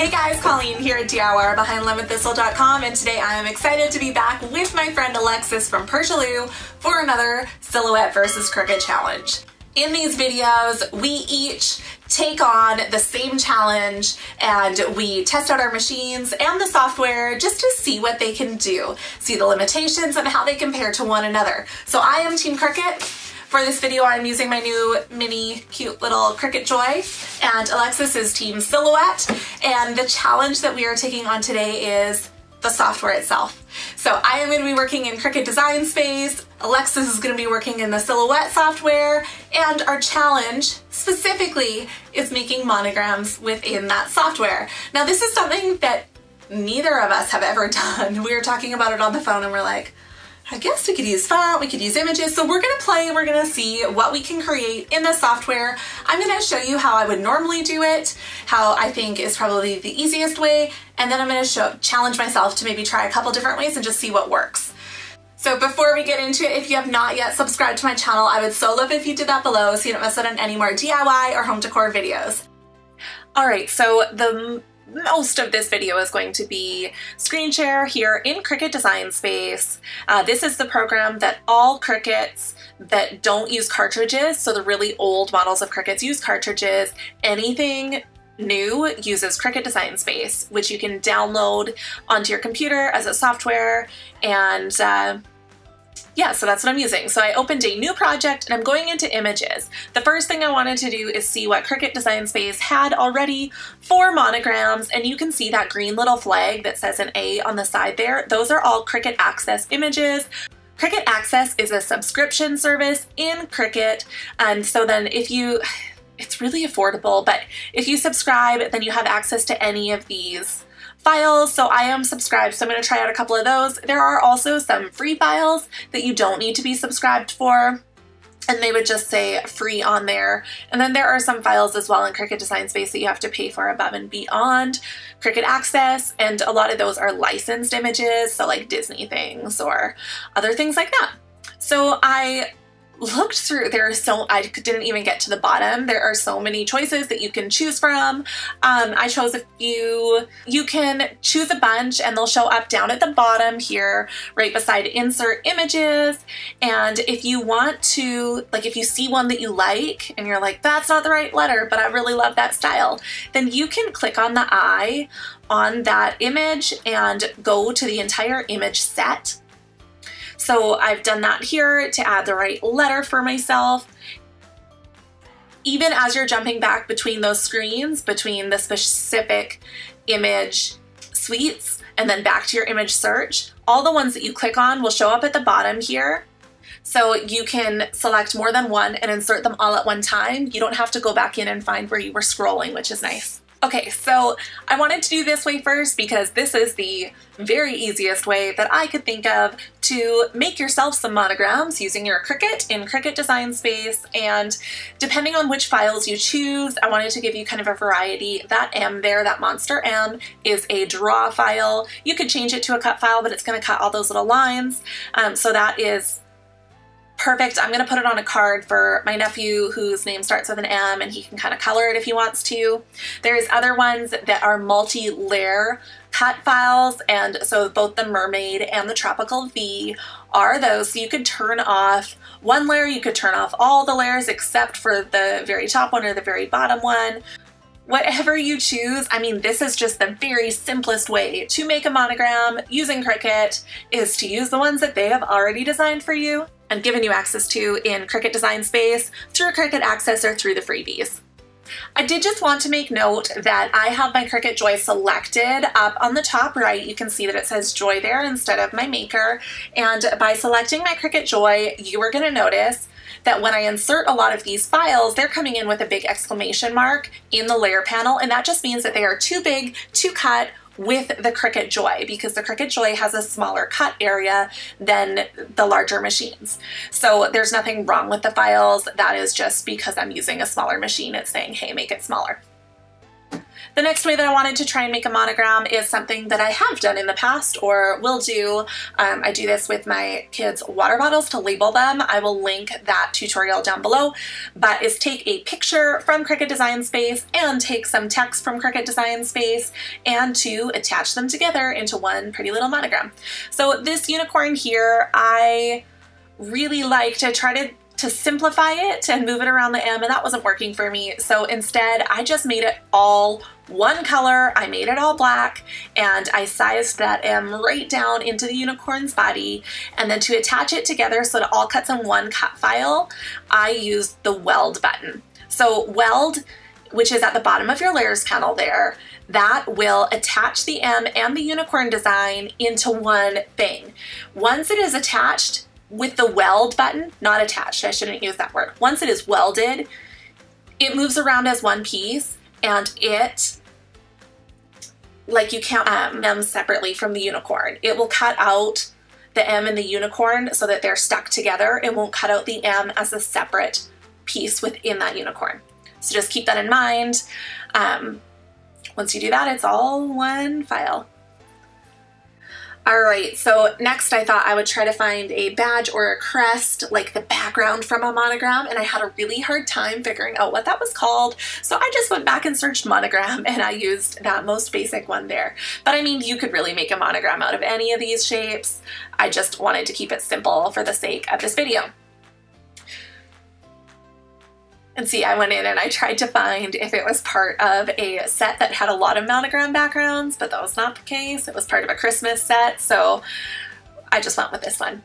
Hey guys, Colleen here at DIY behind lemon-thistle.com and today I am excited to be back with my friend Alexis from Persia Lou for another Silhouette versus Cricut challenge. In these videos, we each take on the same challenge and we test out our machines and the software just to see what they can do, see the limitations and how they compare to one another. So I am Team Cricut for this video, I'm using my new mini cute little Cricut Joy, and Alexis is Team Silhouette, and the challenge that we are taking on today is the software itself. So I am going to be working in Cricut Design Space, Alexis is going to be working in the Silhouette software, and our challenge specifically is making monograms within that software. Now this is something that neither of us have ever done. We were talking about it on the phone and we're like, I guess we could use font, we could use images. So we're gonna play, we're gonna see what we can create in the software. I'm gonna show you how I would normally do it, how I think is probably the easiest way, and then I'm gonna show, challenge myself to maybe try a couple different ways and just see what works. So before we get into it, if you have not yet subscribed to my channel, I would so love if you did that below so you don't miss out on any more DIY or home decor videos. All right, so the most of this video is going to be screen share here in Cricut Design Space. Uh, this is the program that all Cricuts that don't use cartridges, so the really old models of Cricuts use cartridges, anything new uses Cricut Design Space, which you can download onto your computer as a software and uh, yeah, so that's what I'm using. So I opened a new project and I'm going into images. The first thing I wanted to do is see what Cricut Design Space had already for monograms and you can see that green little flag that says an A on the side there. Those are all Cricut Access images. Cricut Access is a subscription service in Cricut and so then if you, it's really affordable, but if you subscribe then you have access to any of these files, so I am subscribed, so I'm going to try out a couple of those. There are also some free files that you don't need to be subscribed for, and they would just say free on there. And then there are some files as well in Cricut Design Space that you have to pay for above and beyond Cricut Access, and a lot of those are licensed images, so like Disney things or other things like that. So I looked through, there are so, I didn't even get to the bottom. There are so many choices that you can choose from. Um, I chose a few. You can choose a bunch and they'll show up down at the bottom here, right beside insert images. And if you want to, like if you see one that you like and you're like, that's not the right letter, but I really love that style, then you can click on the eye on that image and go to the entire image set so I've done that here to add the right letter for myself. Even as you're jumping back between those screens, between the specific image suites and then back to your image search, all the ones that you click on will show up at the bottom here. So you can select more than one and insert them all at one time. You don't have to go back in and find where you were scrolling, which is nice. Okay, so I wanted to do this way first because this is the very easiest way that I could think of to make yourself some monograms using your Cricut in Cricut Design Space and depending on which files you choose, I wanted to give you kind of a variety. That M there, that monster M, is a draw file. You could change it to a cut file, but it's going to cut all those little lines. Um, so that is perfect. I'm going to put it on a card for my nephew whose name starts with an M and he can kind of color it if he wants to. There's other ones that are multi-layer cut files and so both the mermaid and the tropical V are those. So you could turn off one layer, you could turn off all the layers except for the very top one or the very bottom one. Whatever you choose, I mean, this is just the very simplest way to make a monogram using Cricut is to use the ones that they have already designed for you and given you access to in Cricut Design Space through Cricut Access or through the freebies. I did just want to make note that I have my Cricut Joy selected up on the top right. You can see that it says Joy there instead of my maker. And by selecting my Cricut Joy, you are going to notice that when I insert a lot of these files, they're coming in with a big exclamation mark in the layer panel. And that just means that they are too big to cut with the Cricut Joy because the Cricut Joy has a smaller cut area than the larger machines. So there's nothing wrong with the files. That is just because I'm using a smaller machine. It's saying, hey, make it smaller. The next way that I wanted to try and make a monogram is something that I have done in the past or will do. Um, I do this with my kids' water bottles to label them. I will link that tutorial down below, but is take a picture from Cricut Design Space and take some text from Cricut Design Space and to attach them together into one pretty little monogram. So this unicorn here, I really liked. I tried to to simplify it and move it around the M and that wasn't working for me. So instead I just made it all one color. I made it all black and I sized that M right down into the unicorn's body. And then to attach it together so it all cuts in one cut file, I used the weld button. So weld, which is at the bottom of your layers panel there, that will attach the M and the unicorn design into one thing. Once it is attached, with the weld button, not attached, I shouldn't use that word. Once it is welded, it moves around as one piece and it, like you can't um, them separately from the unicorn. It will cut out the M and the unicorn so that they're stuck together. It won't cut out the M as a separate piece within that unicorn. So just keep that in mind. Um, once you do that, it's all one file. All right, so next I thought I would try to find a badge or a crest, like the background from a monogram, and I had a really hard time figuring out what that was called. So I just went back and searched monogram and I used that most basic one there. But I mean, you could really make a monogram out of any of these shapes. I just wanted to keep it simple for the sake of this video. And see, I went in and I tried to find if it was part of a set that had a lot of monogram backgrounds, but that was not the case. It was part of a Christmas set, so I just went with this one.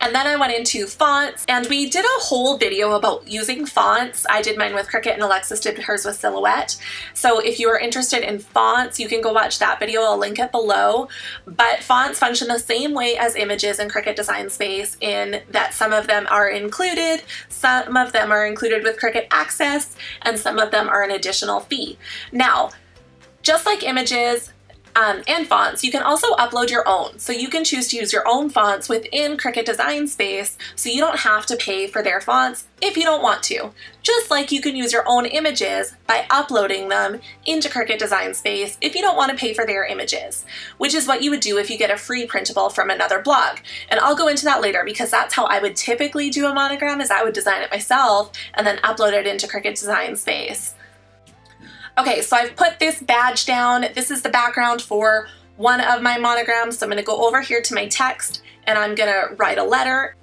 And then I went into fonts and we did a whole video about using fonts. I did mine with Cricut and Alexis did hers with Silhouette. So if you are interested in fonts, you can go watch that video. I'll link it below. But fonts function the same way as images in Cricut Design Space in that some of them are included, some of them are included with Cricut Access, and some of them are an additional fee. Now, just like images, um, and fonts, you can also upload your own. So you can choose to use your own fonts within Cricut Design Space so you don't have to pay for their fonts if you don't want to. Just like you can use your own images by uploading them into Cricut Design Space if you don't want to pay for their images, which is what you would do if you get a free printable from another blog. And I'll go into that later because that's how I would typically do a monogram is I would design it myself and then upload it into Cricut Design Space. Okay, so I've put this badge down. This is the background for one of my monograms. So I'm gonna go over here to my text and I'm gonna write a letter.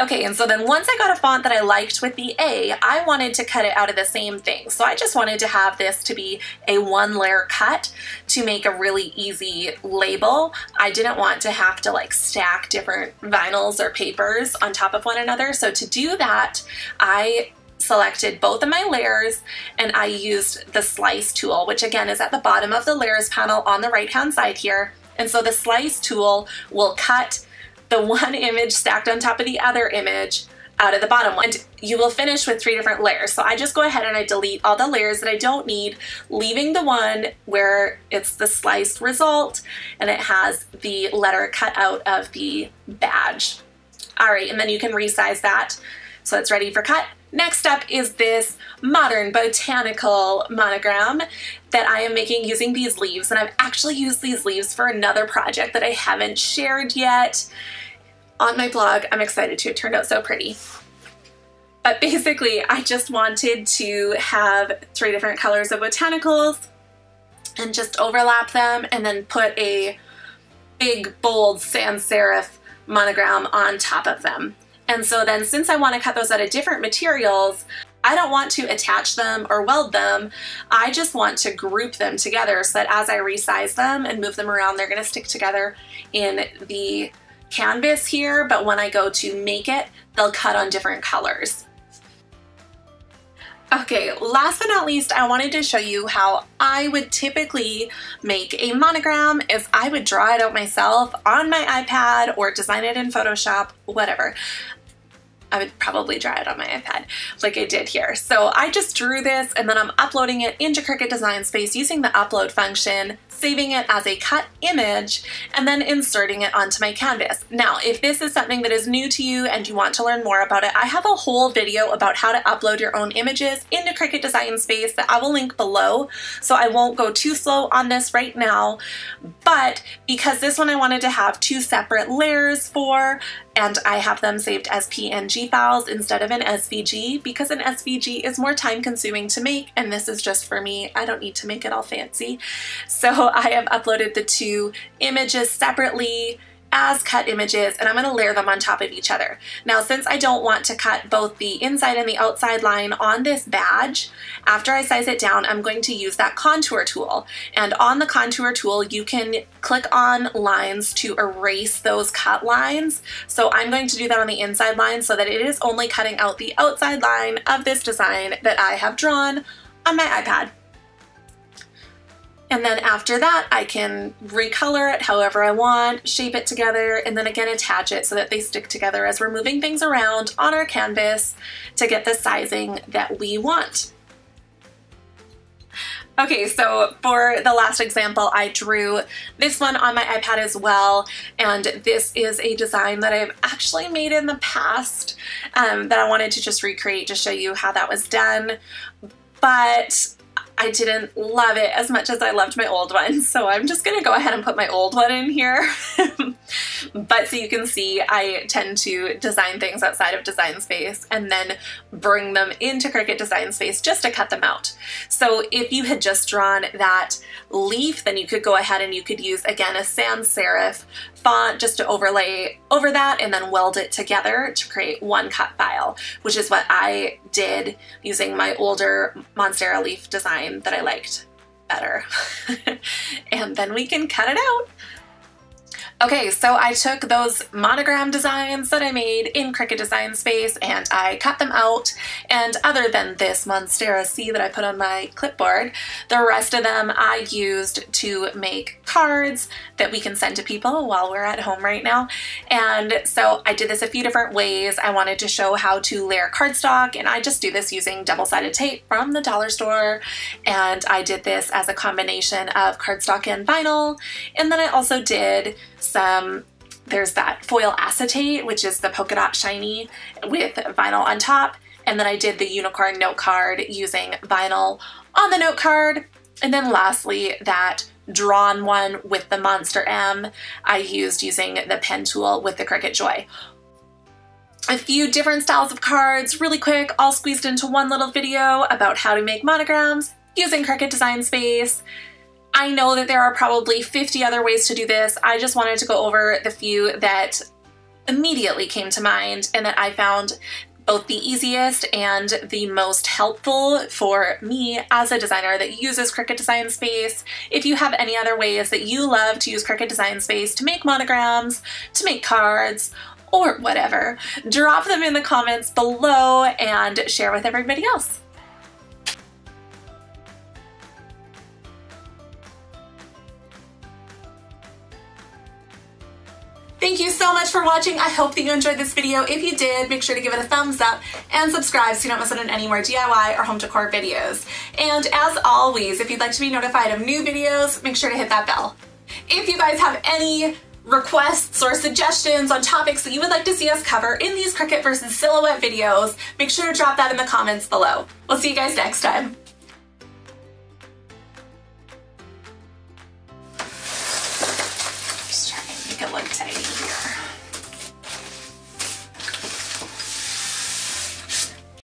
Okay, and so then once I got a font that I liked with the A, I wanted to cut it out of the same thing. So I just wanted to have this to be a one layer cut to make a really easy label. I didn't want to have to like stack different vinyls or papers on top of one another. So to do that, I selected both of my layers and I used the slice tool, which again is at the bottom of the layers panel on the right hand side here. And so the slice tool will cut the one image stacked on top of the other image out of the bottom one. And you will finish with three different layers. So I just go ahead and I delete all the layers that I don't need, leaving the one where it's the sliced result and it has the letter cut out of the badge. All right, and then you can resize that so it's ready for cut. Next up is this modern botanical monogram that I am making using these leaves and I've actually used these leaves for another project that I haven't shared yet on my blog. I'm excited to, it turned out so pretty. But basically I just wanted to have three different colors of botanicals and just overlap them and then put a big bold sans serif monogram on top of them. And so then since I want to cut those out of different materials, I don't want to attach them or weld them. I just want to group them together so that as I resize them and move them around, they're going to stick together in the canvas here. But when I go to make it, they'll cut on different colors. Okay, last but not least, I wanted to show you how I would typically make a monogram is I would draw it out myself on my iPad or design it in Photoshop, whatever. I would probably draw it on my iPad like I did here. So I just drew this and then I'm uploading it into Cricut Design Space using the upload function, saving it as a cut image, and then inserting it onto my canvas. Now, if this is something that is new to you and you want to learn more about it, I have a whole video about how to upload your own images into Cricut Design Space that I will link below, so I won't go too slow on this right now, but because this one I wanted to have two separate layers for, and I have them saved as PNG files instead of an SVG because an SVG is more time consuming to make and this is just for me. I don't need to make it all fancy. So I have uploaded the two images separately as cut images and I'm going to layer them on top of each other. Now since I don't want to cut both the inside and the outside line on this badge, after I size it down I'm going to use that contour tool and on the contour tool you can click on lines to erase those cut lines. So I'm going to do that on the inside line so that it is only cutting out the outside line of this design that I have drawn on my iPad. And then after that, I can recolor it however I want, shape it together, and then again attach it so that they stick together as we're moving things around on our canvas to get the sizing that we want. Okay, so for the last example, I drew this one on my iPad as well, and this is a design that I've actually made in the past um, that I wanted to just recreate to show you how that was done. But I didn't love it as much as I loved my old one, so I'm just gonna go ahead and put my old one in here. but so you can see, I tend to design things outside of Design Space and then bring them into Cricut Design Space just to cut them out. So if you had just drawn that leaf, then you could go ahead and you could use, again, a sans serif font just to overlay over that and then weld it together to create one cut file, which is what I did using my older Monstera leaf design that I liked better. and then we can cut it out. Okay, so I took those monogram designs that I made in Cricut Design Space and I cut them out. And other than this Monstera C that I put on my clipboard, the rest of them I used to make cards that we can send to people while we're at home right now. And so I did this a few different ways. I wanted to show how to layer cardstock and I just do this using double-sided tape from the dollar store. And I did this as a combination of cardstock and vinyl. And then I also did some there's that foil acetate, which is the polka dot shiny with vinyl on top. And then I did the unicorn note card using vinyl on the note card. And then lastly, that drawn one with the Monster M I used using the pen tool with the Cricut Joy. A few different styles of cards, really quick, all squeezed into one little video about how to make monograms using Cricut Design Space. I know that there are probably 50 other ways to do this. I just wanted to go over the few that immediately came to mind and that I found both the easiest and the most helpful for me as a designer that uses Cricut Design Space. If you have any other ways that you love to use Cricut Design Space to make monograms, to make cards, or whatever, drop them in the comments below and share with everybody else. Thank you so much for watching. I hope that you enjoyed this video. If you did, make sure to give it a thumbs up and subscribe so you don't miss out on any more DIY or home decor videos. And as always, if you'd like to be notified of new videos, make sure to hit that bell. If you guys have any requests or suggestions on topics that you would like to see us cover in these Cricut versus Silhouette videos, make sure to drop that in the comments below. We'll see you guys next time.